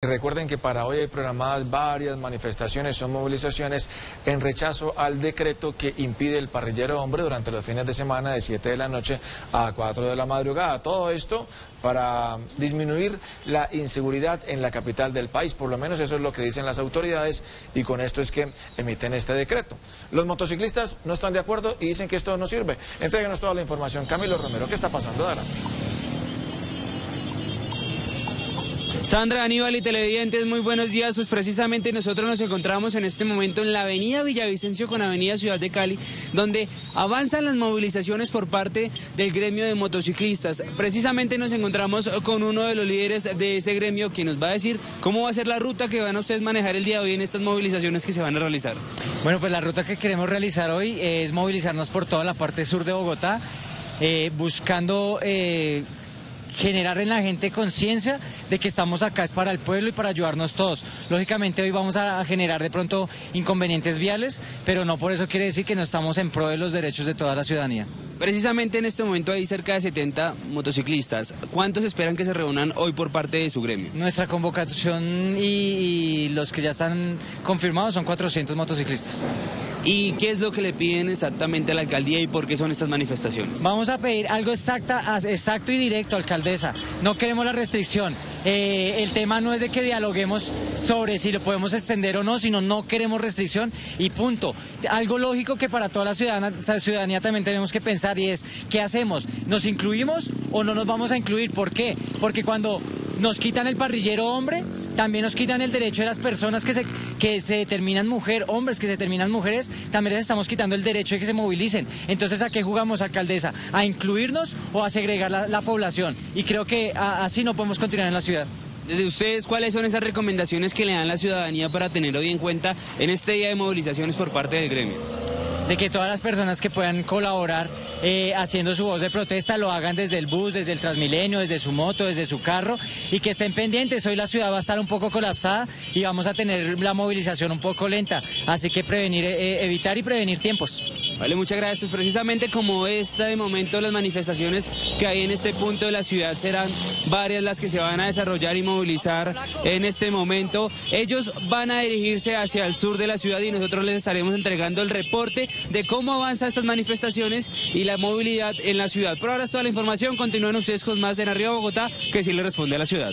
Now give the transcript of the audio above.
Recuerden que para hoy hay programadas varias manifestaciones o movilizaciones en rechazo al decreto que impide el parrillero hombre durante los fines de semana de 7 de la noche a 4 de la madrugada. Todo esto para disminuir la inseguridad en la capital del país. Por lo menos eso es lo que dicen las autoridades y con esto es que emiten este decreto. Los motociclistas no están de acuerdo y dicen que esto no sirve. Entréguenos toda la información. Camilo Romero, ¿qué está pasando? Adelante. Sandra, Aníbal y televidentes, muy buenos días. Pues precisamente nosotros nos encontramos en este momento en la avenida Villavicencio con avenida Ciudad de Cali, donde avanzan las movilizaciones por parte del gremio de motociclistas. Precisamente nos encontramos con uno de los líderes de ese gremio que nos va a decir cómo va a ser la ruta que van a ustedes manejar el día de hoy en estas movilizaciones que se van a realizar. Bueno, pues la ruta que queremos realizar hoy es movilizarnos por toda la parte sur de Bogotá, eh, buscando... Eh, generar en la gente conciencia de que estamos acá es para el pueblo y para ayudarnos todos. Lógicamente hoy vamos a generar de pronto inconvenientes viales, pero no por eso quiere decir que no estamos en pro de los derechos de toda la ciudadanía. Precisamente en este momento hay cerca de 70 motociclistas. ¿Cuántos esperan que se reúnan hoy por parte de su gremio? Nuestra convocación y, los que ya están confirmados son 400 motociclistas. ¿Y qué es lo que le piden exactamente a la alcaldía y por qué son estas manifestaciones? Vamos a pedir algo exacto y directo, alcaldesa. No queremos la restricción. Eh, el tema no es de que dialoguemos sobre si lo podemos extender o no, sino no queremos restricción y punto. Algo lógico que para toda la ciudadanía, ciudadanía también tenemos que pensar y es, ¿qué hacemos? ¿Nos incluimos o no nos vamos a incluir? ¿Por qué? Porque cuando nos quitan el parrillero hombre, también nos quitan el derecho de las personas que se, que se determinan mujer, hombres que se determinan mujeres, también les estamos quitando el derecho de que se movilicen. Entonces, ¿a qué jugamos, alcaldesa? ¿A incluirnos o a segregar la, población? Y creo que así no podemos continuar en la ciudad. Desde ustedes, ¿cuáles son esas recomendaciones que le dan la ciudadanía para tener hoy en cuenta en este día de movilizaciones por parte del gremio? de que todas las personas que puedan colaborar eh, haciendo su voz de protesta lo hagan desde el bus, desde el Transmilenio, desde su moto, desde su carro y que estén pendientes. Hoy la ciudad va a estar un poco colapsada y vamos a tener la movilización un poco lenta, así que prevenir, eh, evitar y prevenir tiempos. Vale, muchas gracias. Precisamente como esta de momento las manifestaciones que hay en este punto de la ciudad serán varias las que se van a desarrollar y movilizar en este momento. Ellos van a dirigirse hacia el sur de la ciudad y nosotros les estaremos entregando el reporte de cómo avanzan estas manifestaciones y la movilidad en la ciudad. Por ahora es toda la información. Continúen ustedes con más en Arriba Bogotá, que sí le responde a la ciudad.